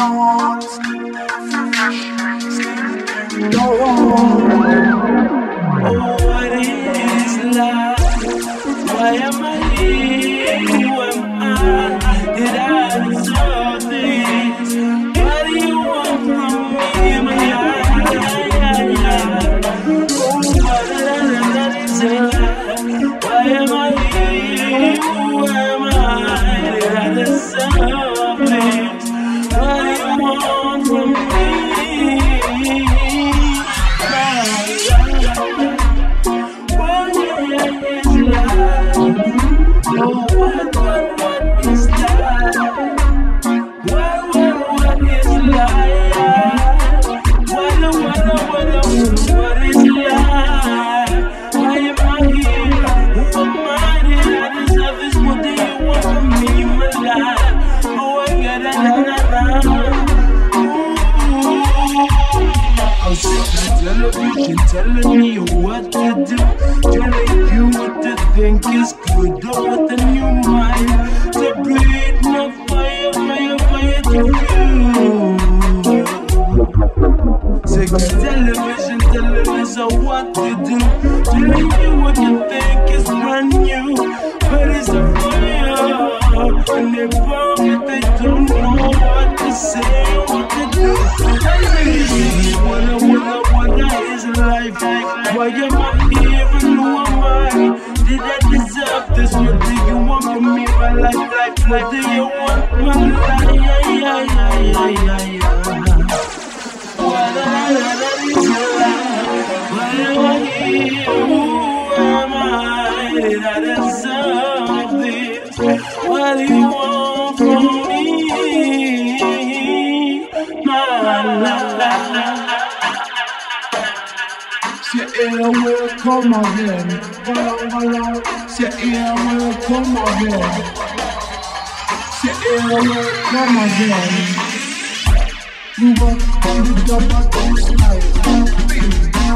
doors. Doors. television telling me what to do. Telling you what to think is good. Or what the new mind To breathe my fire, my fire through Take my television telling us what to do. Telling you what you think is brand new But it's a fire and it burns Why am I even who am I? Did I deserve this? What do you want from me? My life, life, what do you want? My life, yeah, yeah, yeah, yeah, yeah. What Why am I here? Who am I? Did I deserve this? What do you want from me? My life, life, life ear will come again. Your ear will come again. Your ear will come again. We walk on the double side.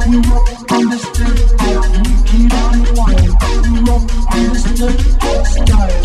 We walk on the step of we on. We walk on the step of style.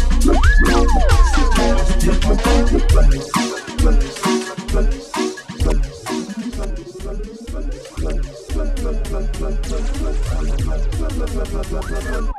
la, la, la.